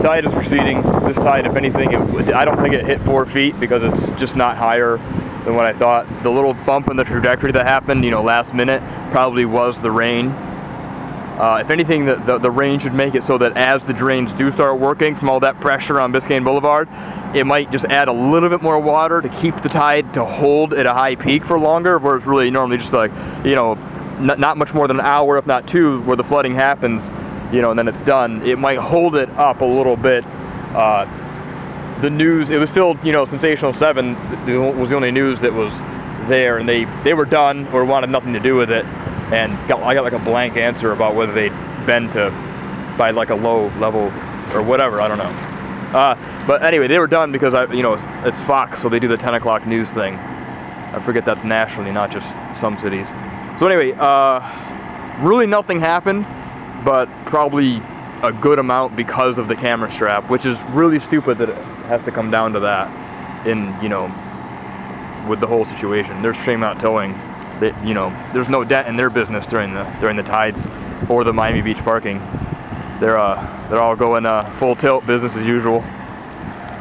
tide is receding. This tide, if anything, it, I don't think it hit four feet because it's just not higher than what I thought. The little bump in the trajectory that happened, you know, last minute, probably was the rain. Uh, if anything, the, the, the, rain should make it so that as the drains do start working from all that pressure on Biscayne Boulevard, it might just add a little bit more water to keep the tide to hold at a high peak for longer, where it's really normally just like, you know, not, not much more than an hour, if not two, where the flooding happens, you know, and then it's done. It might hold it up a little bit. Uh, the news, it was still, you know, Sensational 7 was the only news that was there, and they, they were done or wanted nothing to do with it. And got, I got like a blank answer about whether they'd been to by like a low level or whatever, I don't know. Uh, but anyway, they were done because I, you know, it's Fox, so they do the 10 o'clock news thing. I forget that's nationally, not just some cities. So anyway, uh, really nothing happened, but probably a good amount because of the camera strap, which is really stupid that it has to come down to that in, you know, with the whole situation. There's Tremont Towing. They, you know, there's no debt in their business during the during the tides or the Miami Beach parking. They're uh, they're all going uh, full tilt, business as usual.